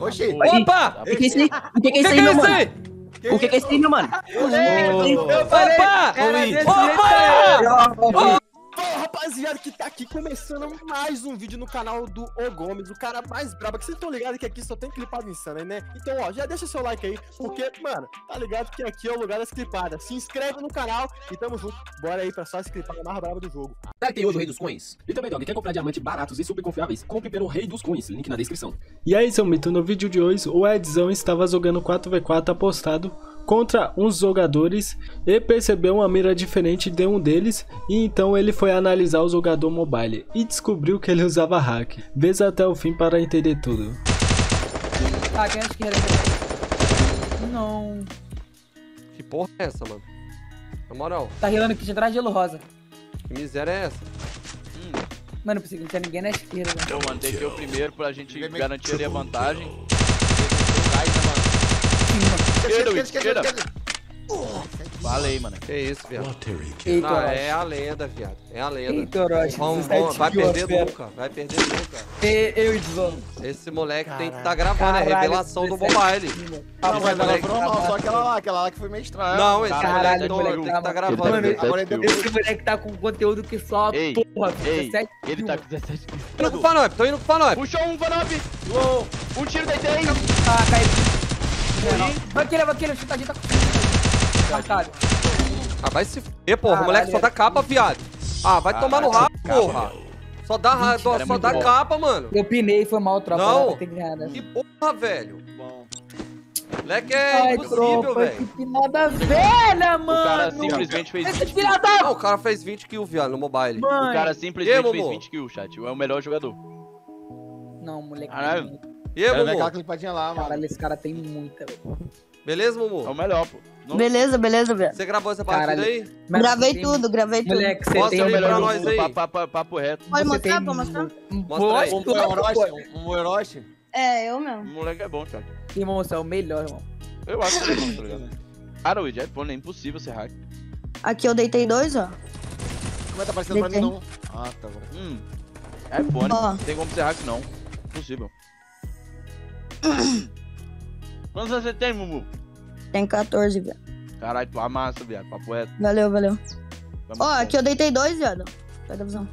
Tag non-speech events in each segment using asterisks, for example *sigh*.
Oh shit! Opa! UKKC! UKKC naman! UKKC naman! Opa! Opa! Opa! Rapaziada, que tá aqui começando mais um vídeo no canal do O Gomes, o cara mais brabo, que vocês estão ligados que aqui só tem clipado insano, né? Então, ó, já deixa seu like aí, porque, mano, tá ligado que aqui é o lugar das clipadas. Se inscreve no canal e tamo junto. Bora aí pra só as clipadas mais bravas do jogo. Será que tem hoje o Rei dos Coins? E também, Dog, quer comprar diamantes baratos e super confiáveis? Compre pelo Rei dos Coins, link na descrição. E aí, seu mito, no vídeo de hoje, o Edzão estava jogando 4v4 apostado contra uns jogadores e percebeu uma mira diferente de um deles e então ele foi analisar o jogador mobile e descobriu que ele *laughs* usava hack. Veja até o fim para entender tudo. Ah, quem acha que era? Não. Que porra é essa, mano? Na moral, Tá rilando aqui de trás de gelo rosa. que miséria é essa? Mano, não precisa não tinha ninguém na esquerda. né? Eu mandei que eu primeiro pra gente é garantir ali a vantagem. Esquerda, Will, esquerda. Falei, mano. Que isso, viado? Eita, Não, é a lenda, viado. É a lenda. Eita, Orochi. Vamos, você vamos, vai perder fera. nunca. Vai perder nunca. E- Eu e Dzão. Esse moleque tem que estar gravando, é Caralho, revelação do 17 mobile. Esse mas ela moleque- normal, só aquela lá, aquela lá que foi meio estranha. Não, esse Caralho, moleque moleque, tem que tá estar mal. gravando. Mano, deu Esse moleque tá com conteúdo que só Ei, porra, ei, 17 Ele tá com 17 kills. Tô indo com o Fanop, tô indo com o Fanop. Puxou um, Vanop! Uou, Um tiro, deitei! Ah, caiu. Vaqueira, vaqueira, chutadinho tá com. Marcado. Ah, vai se f***, porra. O Caralho, moleque só dá capa, viado. Ah, vai tomar no rabo, porra. Só dá, ra- só muito dá capa, mano. Eu pinei, foi mal, tropa. Não. Que né? Que porra, velho. Moleque é Ai, impossível, velho. que nada velha, O cara mano. simplesmente fez Esse 20 filho kills. da Não, o cara fez 20 kills, viado, no mobile. O mãe. cara E simplesmente fez Momo? 20 kills, chat. É o melhor jogador. Não, moleque. Caralho. E aí, Quero ver aquela Mumu? clipadinha lá, mano. Caralho, esse cara tem muita, velho. Beleza, É o Mumu? melhor, pô. Não- Beleza, beleza, velho. Você gravou essa partida Caralho. aí? Mas Gravei tem- tudo, gravei tudo. Moleque, você Mostra tem É o aí o pra melhor nós aí. papo- papo- Papo reto. Pode Você mostrar, tem pode mostrar? Mostra aí. Um foi o Orochi, um Orochi. É, eu O mesmo. moleque é bom, chat. Irmão, você é o melhor, irmão. Eu acho que ele é bom, tá ligado? Cara, o é bom, é impossível ser hack. Aqui eu deitei dois, ó. Como é que tá aparecendo pra mim, não? Ah, tá. Agora. Hum. É iPhone. Ó. Não tem como ser hack, não. Impossível. Quantos anos você tem, Mumu? Tem 14, velho. Caralho, tu amassa, viado. Papo reto. Valeu, valeu. Ó, aqui eu deitei dois, viado. Pega a visão.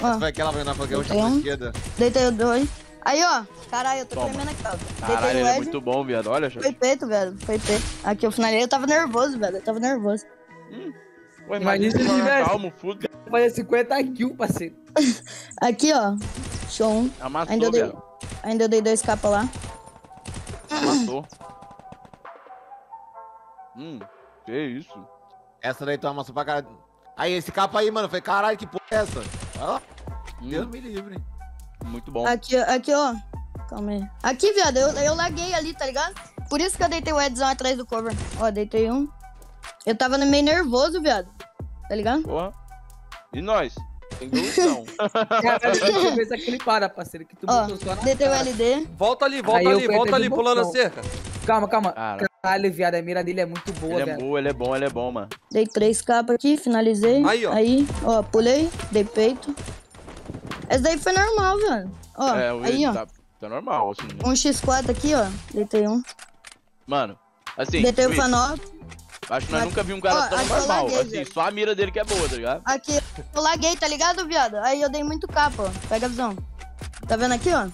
Essa Ó, foi aquela eu Tem pra um. esquerda. deitei dois. Aí, ó. Caralho, eu tô Toma. tremendo aqui, ó. Caralho, ele é Ed. muito bom, viado. Olha. Foi peito, velho. Foi peito. Aqui eu finalizei. Eu tava nervoso, velho. Eu tava nervoso. Ué, Imagina se ele tivesse- calmo, fudo. Fazer 50 kills, parceiro. *laughs* Aqui, ó. Show 1. Amassou, Ainda dei, viado. Ainda eu dei dois capas lá. Amassou. hum, que isso? Essa daí tu amassou pra caralho. Aí, esse capa aí, mano. Foi caralho, que porra é essa? Olha lá. Deus Hum, me livre. muito bom. Aqui, aqui, ó. Calma aí. Aqui, viado, eu, eu laguei ali, tá ligado? Por isso que eu deitei o Edzão atrás do cover. Ó, deitei um. Eu tava meio nervoso, viado. Tá ligado? Porra. E nós? Tem dois não. *laughs* Caralho, fez aquele para, parceiro, que tu Ó, botou só na deitei o cara. LD. Volta ali, volta Aí eu ali, fui volta até ali, de pulando a cerca. Calma, calma. Cara, Caralho, viado, a mira dele é muito boa, ele é velho. bom, ele é bom, ele é bom, mano. Dei três capas aqui, finalizei. Aí, ó. Aí, ó, pulei, dei peito. Essa daí foi normal, velho. Ó, é, o aí, ó. Tá, tá normal, assim. Um X4 aqui, ó. Deitei um. Mano, assim, Deitei o Luiz, Fanop. Acho que nós Aqui- nunca vi um cara ó, tão normal. larguei, Assim, velho. só a mira dele que é boa, tá ligado? Aqui, eu laguei, tá ligado, viado? Aí eu dei muito capa, ó. Pega a visão. Tá vendo aqui, ó?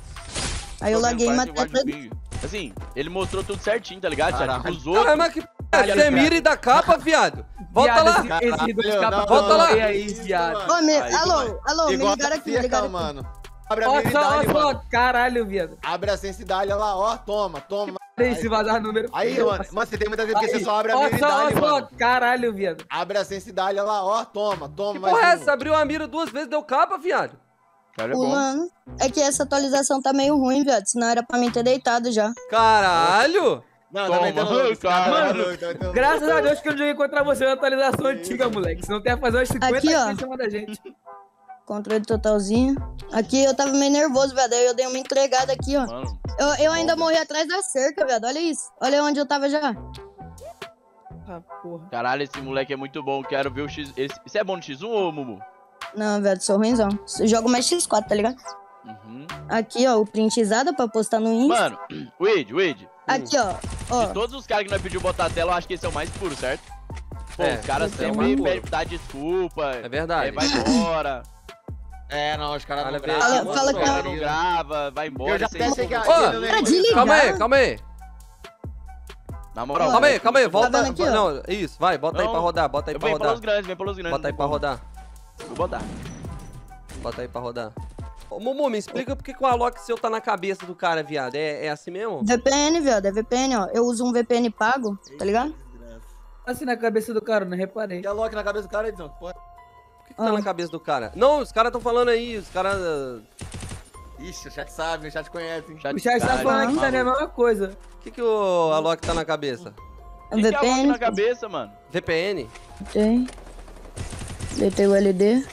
Aí eu laguei e matei de todo. Assim, ele mostrou tudo certinho, tá ligado? outros. Caralho, mas que p... é? Você mira e dá capa, viado. Volta Viado, lá. Esse, esse dois Caralho, capas não, volta lá. E aí, viado. Ô, me... Aí, alô, alô, me ligaram aqui, me ligaram aqui. mano. Abre a só, só, mano. caralho, viado. Abre a sensibilidade, olha lá, ó. Toma, toma. Tem esse vazar número. Aí, mano. Mano, você tem muita vezes que você Aí, só abre a Olha só, mano. caralho, viado. Abre a sensibilidade, olha lá, ó. Toma, toma. Que mais porra é um. essa? Abriu a mira duas vezes, deu capa, viado. Cara, é bom. Pulando. É que essa atualização tá meio ruim, viado. Senão era pra mim ter deitado já. Caralho. Não, Toma, tá metendo louco. cara tá louco, tá. Graças a Deus que eu não joguei contra você na atualização antiga, moleque. Senão tem que fazer umas 50 Aqui, ó. em cima da gente. Controle totalzinho. Aqui eu tava meio nervoso, velho. Aí eu dei uma entregada aqui, ó. Mano, Eu, eu ainda morri atrás da cerca, velho. Olha isso. Olha onde eu tava já. Ah, porra. caralho, esse moleque é muito bom. Quero ver o X. Esse... Você é bom no X1 ou Mumu? Não, velho, sou ruimzão. Eu jogo mais X4, tá ligado? Uhum. Aqui, ó, o printizado pra postar no Insta. Mano, *clears throat* Wade, Wade. Aqui, ó. Ó, De todos os caras que nós pedimos botar a tela, eu acho que esse é o mais puro, certo? Pô, É, os caras é sempre pedem dar desculpa. É verdade. aí vai embora. *laughs* É, não, os caras não gravam. Fala- fala que não grava, vai embora. Eu já pensei que desligar. Calma aí, calma aí. Na moral, Calma aí, calma aí. Volta. aqui, ó? não, isso, vai, bota aí pra rodar, bota aí Eu pra venho pelos rodar. grandes, vem pelos grandes. Bota aí pra rodar. Vou botar. Bota aí pra rodar. Ô, Mumu, me explica por que o Alok seu tá na cabeça do cara, viado. É, é assim mesmo? VPN, viado, é VPN, ó. Eu uso um VPN pago, tá ligado? Assim na cabeça do cara, não reparei. Tem a Loki na cabeça do cara, Edson. Pô. Que, tá na cabeça do cara? Não, os caras tão falando aí, os caras. ah, Ixi, o chat sabe, o chat conhece, hein? Já O chat tá falando que tá a mesma coisa. O que, que o Alok tá na cabeça? É Que que é a Loki VPN. na cabeça, mano? VPN? Tem. Deitei o LD.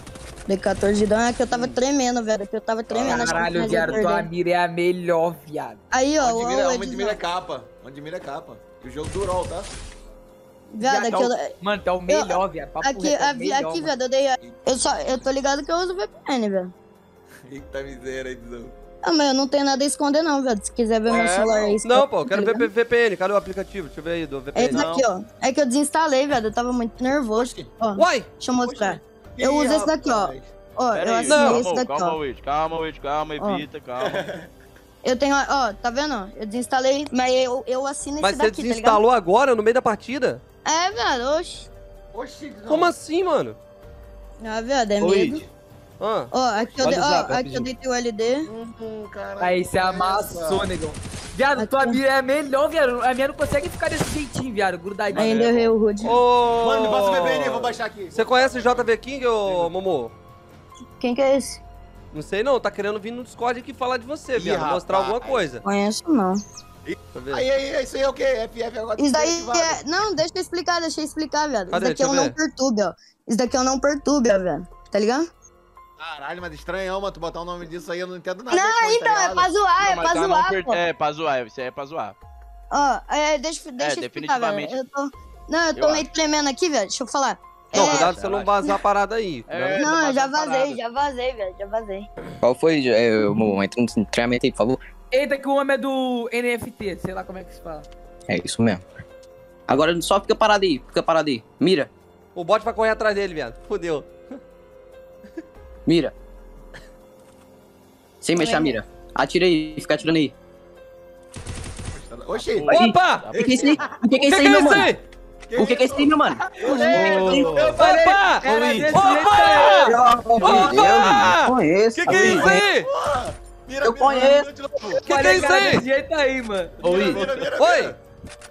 Dei 14 de dano. É que eu tava tremendo, velho. Que eu tava tremendo. Caralho, viado, tua mira é a melhor, viado. Aí, ó, Onde mira, onde mira é capa. Onde mira é capa. E o jogo durou, tá? Viado, Viado, aqui é o- eu... Mano, é o melhor, viado. Papo Aqui, reto, é aqui, melhor, aqui, viado, eu dei... Eu, só, eu tô ligado que eu uso VPN, velho. Eita miséria, Edson. Ah, mas eu não tenho nada a esconder, não, velho. Se quiser ver meu É, celular aí... Não, pô, eu quero tá ver VPN. Cadê o aplicativo? Deixa eu ver aí do É VPN. esse daqui, ó. É que eu desinstalei, velho. Eu tava muito nervoso. Ó, Uai! deixa eu mostrar. Eu uso esse daqui, ó. Ó, Pera eu aí, assinei calma, esse daqui, calma, ó. Wade, calma, Wade, calma, Ó. evita, calma. *laughs* Eu tenho, ó, tá vendo? ó? Eu desinstalei, mas eu, eu assino Mas esse você daqui, tá ligado? desinstalou agora, no meio da partida? É, velho, oxi. Oxi, Edson. Como assim, mano? Ah, velho, é medo. Ah, Ó, aqui eu, ó, zap, aqui eu deitei o LD. Hum, caralho, Aí, você amassou, negão. Viado, Aqui. tua mira é melhor, viado. A minha não consegue ficar desse jeitinho, viado. Grudadinho. Ainda errei o HUD. ô... Mano, me passa o VPN aí, vou baixar aqui. Você conhece o JV King, ô Momo? Quem que é esse? Não sei não, tá querendo vir no Discord aqui falar de você, Ih, viado. Mostrar alguma coisa. Conheço não. Eu. Aí, aí, isso aí é o quê? FF agora. Isso daí é. Não, deixa eu explicar, deixa eu explicar, velho. Isso daqui é um eu não perturbe, ó. Isso daqui é um não perturbe, ó, velho. Tá ligado? Caralho, mas estranhão, mano. Tu botar o nome disso aí, eu não entendo nada. Não, depois, tá então, é pra zoar, Não, é pra tá zoar, per- pô. É, pra zoar, isso aí é pra zoar. Ó, é, deixa, deixa eu explicar, velho. definitivamente. Eu tô. Não, eu tô Eu meio tremendo aqui, velho. Deixa eu falar. Não, É, cuidado pra você não vazar a parada aí. É, Não, não eu já vazei, já vazei, velho. Já vazei. Qual foi? É, Mo, entra no treinamento aí, por favor. Eita, que o homem é do NFT, sei lá como é que se fala. É isso mesmo. Agora só fica parado aí, fica parado aí. Mira, O bot vai correr atrás dele, viado. Fudeu. *laughs* mira. Sem mexer a mira. Atira aí, fica atirando aí. Oxi. Opa! O que que é isso aí? O que que é O isso aí, que é meu isso mano? aí? O que que é isso aí, meu mano? Opa! Opa! Opa! Conheço. Que que é isso aí? Mira, Eu mira, conheço. novo. Que que é isso aí? desse jeito aí, mano. Mira, Oi! mira.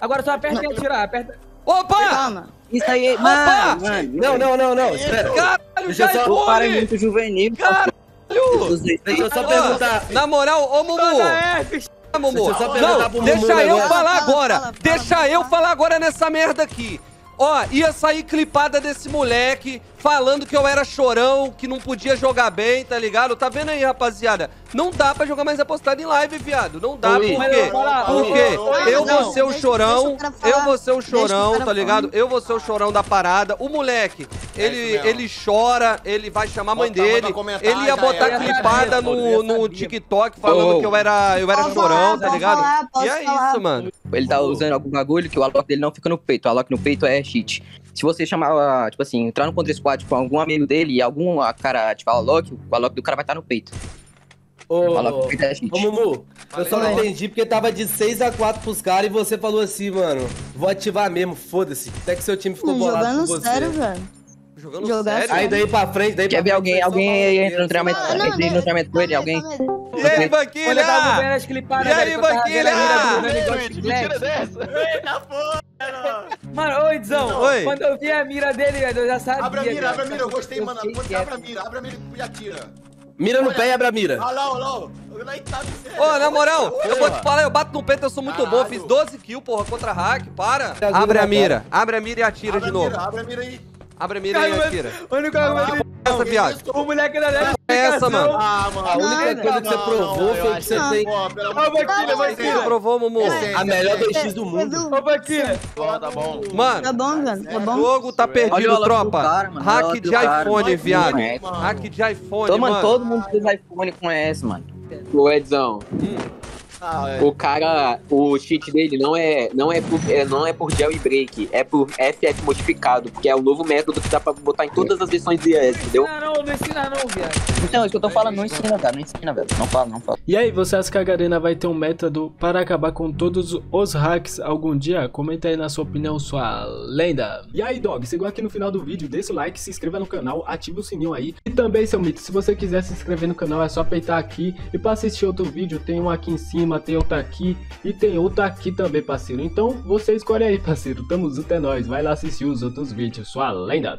Agora só aperta e atirar, aperta. Opa! Isso aí, Opa! mano. mano Não, não, não, não, espera. Caralho, já só- Para foi! muito juvenil. Caralho! Deixa eu só perguntar. Na moral, ô Mumu! Ah, Mumu. Deixa eu só perguntar Não, pro Mumu deixa eu falar Fala, agora. fala, fala, deixa fala. eu falar agora nessa merda aqui. Ó, ia sair clipada desse moleque falando que eu era chorão, que não podia jogar bem, tá ligado? Tá vendo aí, rapaziada? Não dá pra jogar mais apostado em live, viado. Não dá, Ô, por quê? Fala, Por ô, quê? ô, ô, Eu vou ser o chorão, eu vou ser o chorão, tá ligado? Eu vou ser o chorão da parada. O moleque, ele, isso mesmo. ele chora, ele vai chamar a mãe dele, ele ia botar clipada no, no. TikTok falando Ô. que eu era, eu era chorão, tá ligado? E é isso, mano. Ele tá usando algum bagulho que o Alok dele não fica no peito. O Alok no peito é cheat. Se você chamar, tipo assim, entrar no Contra Squad com algum amigo dele e algum ah, cara, tipo, Alok, o Alok do cara vai estar no peito. Ô, O Alok no peito cheat. Ô, Mumu, eu só não entendi porque tava de 6x4 pros caras e você falou assim, mano, vou ativar mesmo, foda-se. Até que seu time ficou Hum, bolado Jogando com você. sério, velho. Jogando Jogar sério? Aí daí pra frente, daí Quer pra ver frente, alguém, alguém aí entra no treinamento, Ah, não, entra aí no não, treinamento com ele, alguém? E aí, Banquilha? E aí, Banquilha? mentira dessa. Mano, ô Oi. quando eu vi a mira dele, velho, eu já sabia. Abre a mira, abre a mira, eu gostei, mano. sei que é. Abre a mira, abre a mira e atira. Mira no pé e abre a mira. Olha lá, olha lá. Olha lá, tá miséria. Ô, na moral, eu vou te falar, eu bato no peito, eu sou muito Caralho. bom. Fiz 12 kills, porra, contra hack, para. Ajuda Abre a na mira, abre a mira e atira Abre de a mira, novo. Abre a mira aí. Abre a mira Cara, atira. O único argumento Essa, Que viado. isso? o moleque da Neve É essa, mano. Ah, mano. A única Não, coisa que você provou foi que você tem Ô. Baquilha, vai Você provou, Mumu. É. a melhor DX do Você mundo. Ô, Baquilha. Bom, tá bom. Mano, Tá bom, velho, tá o bom. jogo tá Olha o perdido, Alok do tropa. mano. Hack de iPhone, mano. viado. Hack de iPhone, mano, mano. todo mundo usa iPhone conhece, mano. O Edzão. Ah, é. O cara, o cheat dele não é, não é por, é, não é por jailbreak, é por FF modificado, porque é o novo método que dá pra botar em todas as versões do IES, entendeu? Não, não, não ensina não, viado. Então, é isso que eu tô falando, não ensina, cara, não ensina, velho. Não fala, não fala. E aí, você acha que a Garena vai ter um método para acabar com todos os hacks algum dia? Comenta aí na sua opinião, sua lenda. E aí, dog, chegou aqui no final do vídeo, deixa o like, se inscreva no canal, ativa o sininho aí. E também, seu mito, se você quiser se inscrever no canal, é só apertar aqui. E pra assistir outro vídeo, tem um aqui em cima, tem outro aqui e tem outro aqui também, parceiro. Então, você escolhe aí, parceiro. Tamo junto, é nóis. Vai lá assistir os outros vídeos, sua lenda.